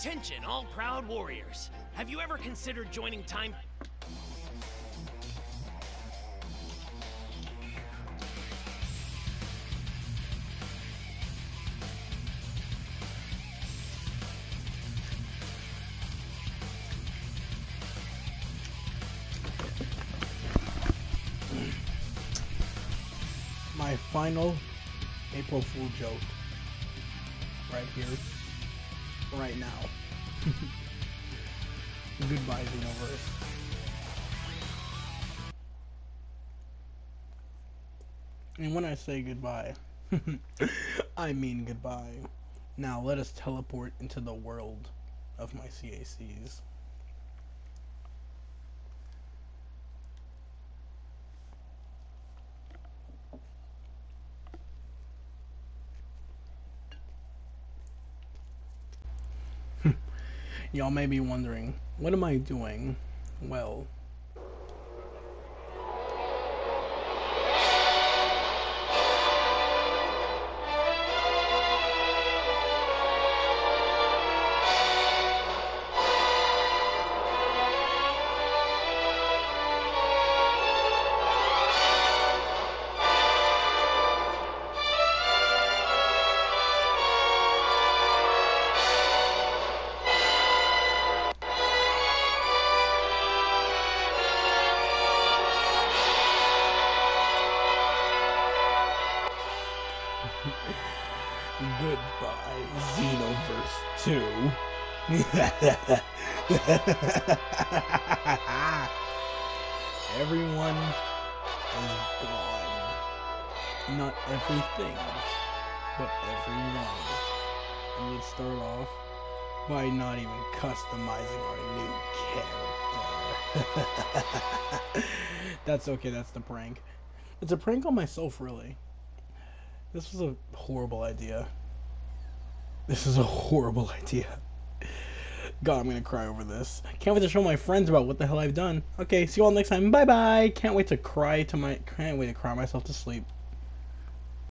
Attention, all proud warriors. Have you ever considered joining Time... My final April Fool joke. Right here. Right now. Goodbye, Xenoverse. And when I say goodbye, I mean goodbye. Now let us teleport into the world of my CACs. Hmm. Y'all may be wondering, what am I doing? Well, goodbye, Xenoverse 2. Everyone is gone. Not everything, but everyone. And let's start off by not even customizing our new character. that's okay, that's the prank. It's a prank on myself, really. This was a horrible idea. This is a horrible idea. God, I'm gonna cry over this. Can't wait to show my friends about what the hell I've done. Okay, see you all next time. Bye bye. Can't wait to cry to my. Can't wait to cry myself to sleep.